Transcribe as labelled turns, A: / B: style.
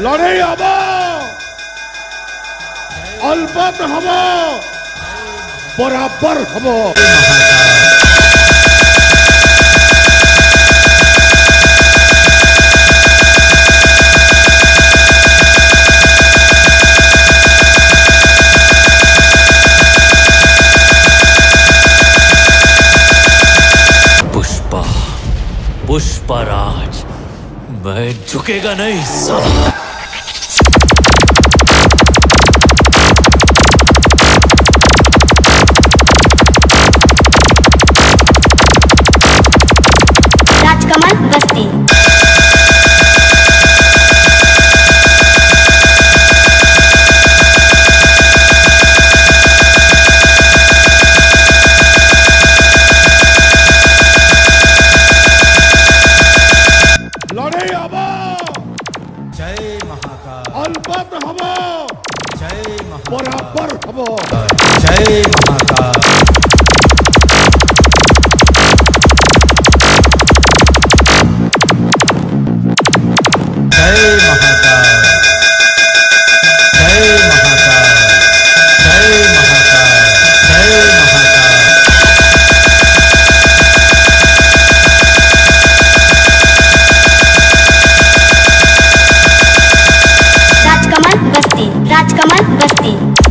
A: लड़े हम अल्पत हम। बराबर हम।
B: पुष्पराज मैं झुकेगा नहीं। सर महाकाल।
A: अल्पत हवो।
B: जय महा
A: बराबर हवो।
B: जय महाकाल।
C: 顶